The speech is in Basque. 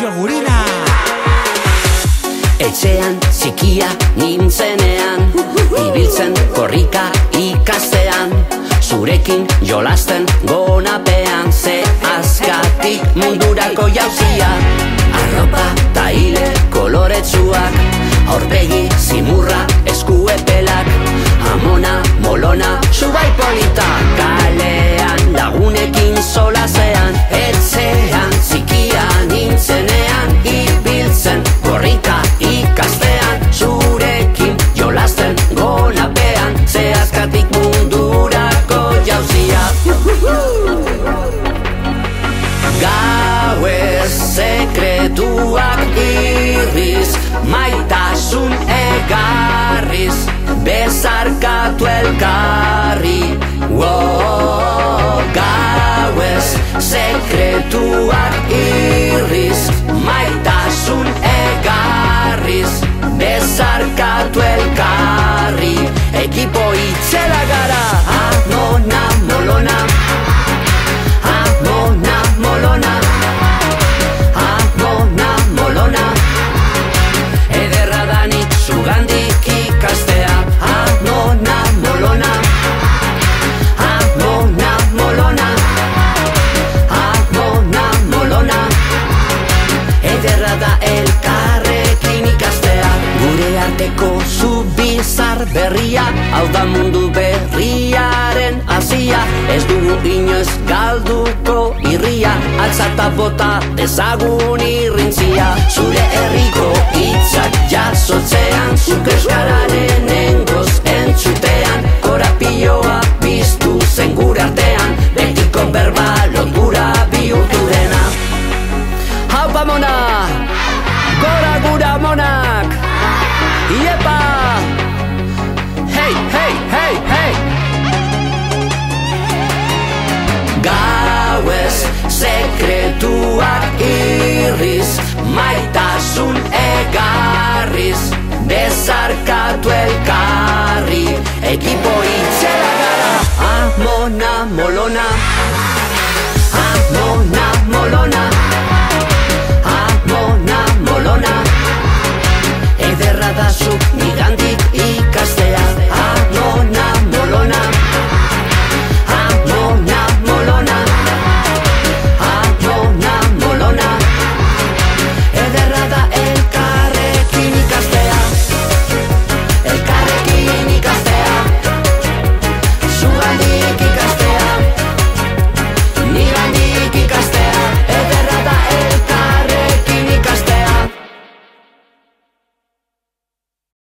Jogurina Etxean txikia nintzenean Ibiltzen korrika ikastean. Zurekin jolasten gonapean Ze azkatik mundurako jauzia. Arropa taile koloretsuak Aurpegi sekretuak irriz Maitasun berria Hau da mundu berriaren hasia. Ez dugu inoez galduko irria Altzata bota dezagun irrintzia. Zure herriko hitzak jasotzean Zuk euskararen engoz entzutean. Korapioa piztu zen gure artean Betiko berba lotura bihurtu dena. Haupa mona, gora gura monak! Iepa, Gauez sekretuak irriz Maitasun egarriz Bezarkatu elkarri Ekipo itzela gara Amona, molona